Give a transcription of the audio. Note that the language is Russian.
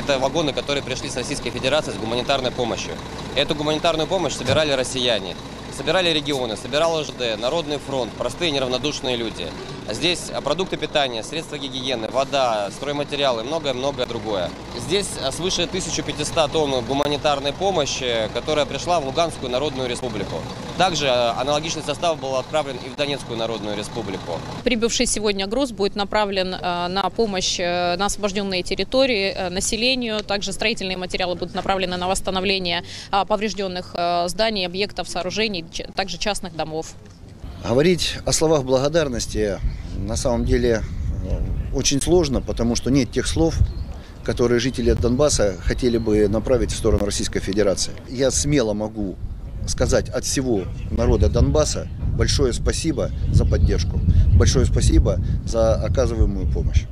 это вагоны, которые пришли с Российской Федерации с гуманитарной помощью. Эту гуманитарную помощь собирали россияне, собирали регионы, собирал ОЖД, Народный фронт, простые неравнодушные люди. Здесь а, продукты питания, средства гигиены, вода, стройматериалы, многое-многое другое. Здесь а, свыше 1500 тонн гуманитарной помощи, которая пришла в Луганскую Народную Республику. Также а, аналогичный состав был отправлен и в Донецкую Народную Республику. Прибывший сегодня груз будет направлен на помощь э, на освобожденные территории э, населению. Также строительные материалы будут направлены на восстановление поврежденных э, зданий, объектов, сооружений, также частных домов. Говорить о словах благодарности на самом деле э, очень сложно, потому что нет тех слов, которые жители Донбасса хотели бы направить в сторону Российской Федерации. Я смело могу сказать от всего народа Донбасса большое спасибо за поддержку, большое спасибо за оказываемую помощь.